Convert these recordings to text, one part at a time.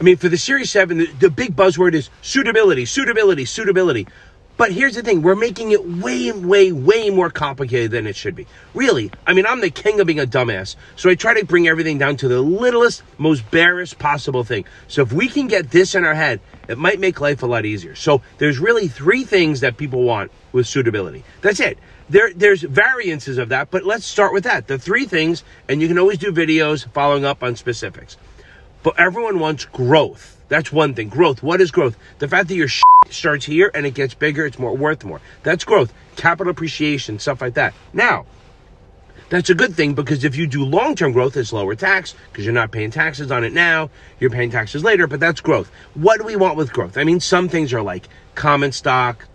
I mean, for the Series 7, the, the big buzzword is suitability, suitability, suitability. But here's the thing we're making it way, way, way more complicated than it should be. Really, I mean, I'm the king of being a dumbass. So I try to bring everything down to the littlest, most barest possible thing. So if we can get this in our head, it might make life a lot easier. So there's really three things that people want with suitability. That's it. There, there's variances of that, but let's start with that. The three things, and you can always do videos following up on specifics. But everyone wants growth. That's one thing. Growth. What is growth? The fact that your shit starts here and it gets bigger, it's more worth more. That's growth. Capital appreciation, stuff like that. Now, that's a good thing because if you do long-term growth, it's lower tax because you're not paying taxes on it now. You're paying taxes later, but that's growth. What do we want with growth? I mean, some things are like common stock,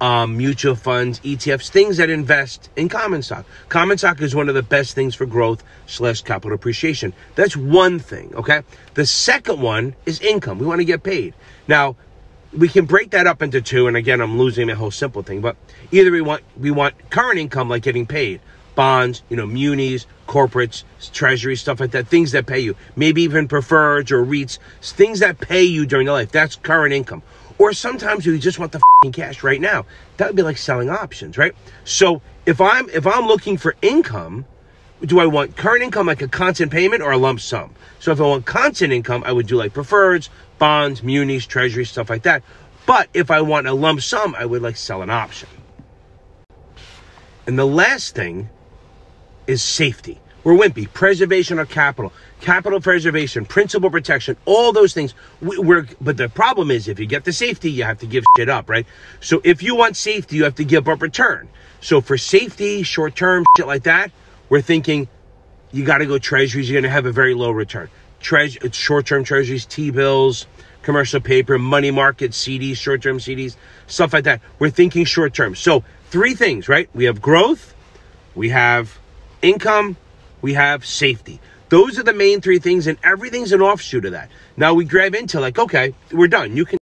um, mutual funds, ETFs, things that invest in common stock. Common stock is one of the best things for growth slash capital appreciation. That's one thing, okay? The second one is income. We want to get paid. Now, we can break that up into two, and again, I'm losing the whole simple thing, but either we want we want current income like getting paid, bonds, you know, munis, corporates, treasury, stuff like that, things that pay you, maybe even preferreds or REITs, things that pay you during the life. That's current income. Or sometimes you just want the cash right now. That would be like selling options, right? So if I'm if I'm looking for income, do I want current income like a constant payment or a lump sum? So if I want constant income, I would do like preferreds, bonds, munis, treasury, stuff like that. But if I want a lump sum, I would like sell an option. And the last thing is safety. We're wimpy. Preservation of capital, capital preservation, principal protection, all those things. We're, but the problem is if you get the safety, you have to give shit up, right? So if you want safety, you have to give up return. So for safety, short term, shit like that, we're thinking you got to go treasuries. You're going to have a very low return. Treas- short term treasuries, T bills, commercial paper, money market, CDs, short term CDs, stuff like that. We're thinking short term. So three things, right? We have growth, we have income, we have safety. Those are the main three things, and everything's an offshoot of that. Now we grab into like, okay, we're done. You can